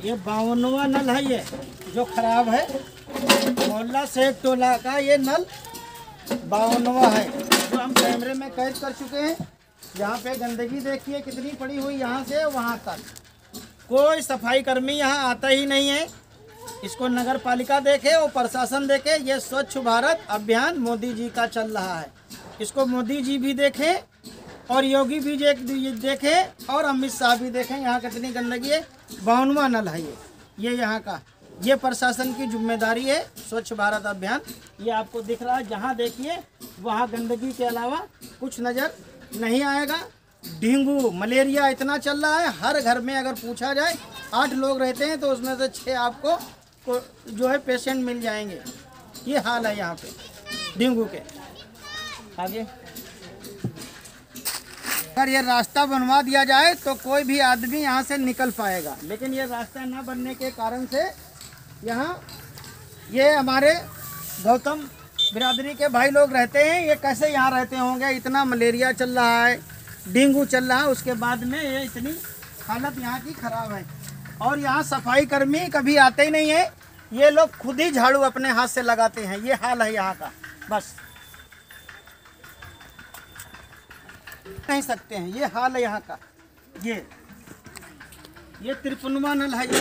ये बावनवा नल है ये, जो खराब है। मोहल्ला शेख टोला का ये नल बावनवा है। जो हम कैमरे में कैद कर चुके हैं, यहाँ पे गंदगी देखिए कितनी पड़ी हुई यहाँ से वहाँ तक। कोई सफ़ाई कर्मी यहाँ आता ही नहीं है। इसको नगर पालिका देखे और प्रशासन देखे, ये स्वच्छ भारत अभियान मोदी जी का चल रहा है। इसको मोदी जी भी देखें और योगी भी जे- देखें और अमित शाह भी देखें यहाँ कितनी गंदगी है। बावनवा नल है ये। ये यहाँ का ये प्रशासन की ज़िम्मेदारी है स्वच्छ भारत अभियान। ये आपको दिख रहा है जहाँ देखिए वहाँ गंदगी के अलावा कुछ नज़र नहीं आएगा। डेंगू मलेरिया इतना चल रहा है हर घर में अगर पूछा जाए आठ लोग रहते हैं तो उसमें से छः आपको को, जो है पेशेंट मिल जाएँगे। ये हाल है यहाँ पे डेंगू के। आगे। अगर ये रास्ता बनवा दिया जाए तो कोई भी आदमी यहाँ से निकल पाएगा। लेकिन ये रास्ता न बनने के कारण से यहाँ ये हमारे गौतम बिरादरी के भाई लोग रहते हैं। ये कैसे यहाँ रहते होंगे? इतना मलेरिया चल रहा है, डेंगू चल रहा है, उसके बाद में ये इतनी हालत यहाँ की खराब है। और यहाँ सफ़ाई कर्मी कभी आते ही नहीं है। ये लोग खुद ही झाड़ू अपने हाथ से लगाते हैं। ये हाल है यहाँ का। बस। नहीं सकते हैं, ये हाल है यहाँ का। ये ये त्रिपुनवा नल है ये।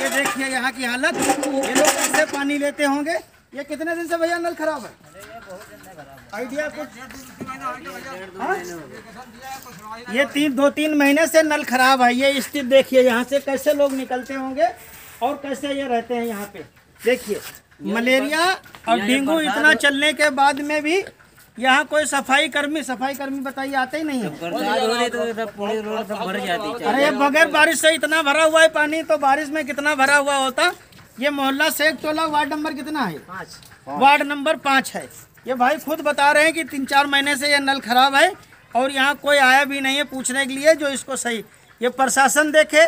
ये देखिए यहाँ की हालत। ये लोग कैसे पानी लेते होंगे? ये कितने दिन से भैया नल खराब है? आइडिया कुछ? हाँ? ये तीन, दो तीन महीने से नल खराब है। ये स्थिति देखिए, यहाँ से कैसे लोग निकलते होंगे और कैसे ये रहते हैं यहाँ पे। देखिए, मलेरिया और डेंगू इतना चलने के बाद में भी यहाँ कोई सफ़ाई कर्मी सफ़ाई कर्मी बताइए आते ही नहीं है। तो सब पूरी रोड सब भर जाती है। अरे ये बगैर बारिश से इतना भरा हुआ है पानी तो बारिश में कितना भरा हुआ होता? ये मोहल्ला शेख टोला वार्ड नंबर कितना है? वार्ड नंबर पाँच है। ये भाई खुद बता रहे हैं कि तीन चार महीने से ये नल खराब है और यहाँ कोई आया भी नहीं है पूछने के लिए जो इसको सही। ये प्रशासन देखे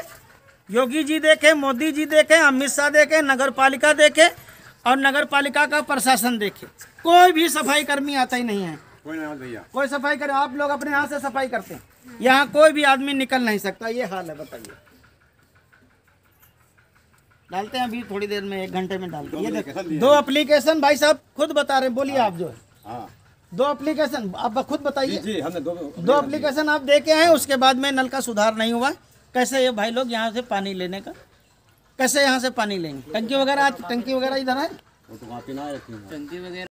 योगी जी देखे मोदी जी देखे अमित शाह देखे नगर पालिका देखे और नगर पालिका का प्रशासन देखे। कोई भी सफ़ाई कर्मी आता ही नहीं है। कोई ना भैया। कोई सफ़ाई करे आप लोग अपने हाथ से सफ़ाई करते हैं। यहाँ कोई भी आदमी निकल नहीं सकता ये हाल है बताइए। डालते हैं अभी थोड़ी देर में एक घंटे में डालते हैं ये दो एप्लीकेशन भाई साहब खुद बता रहे बोलिए आप जो है। हाँ। दो एप्लीकेशन आप खुद बताइए। जी हमने दो दो एप्लीकेशन आप देखे हैं उसके बाद में नल का सुधार नहीं हुआ। कैसे ये भाई लोग यहाँ से पानी लेने का? कैसे यहाँ से पानी लेंगे? टंकी वगैरह टंकी वगैरह इधर है वो तो वहाँ पे ना रखी हैं। टंकी वगैरह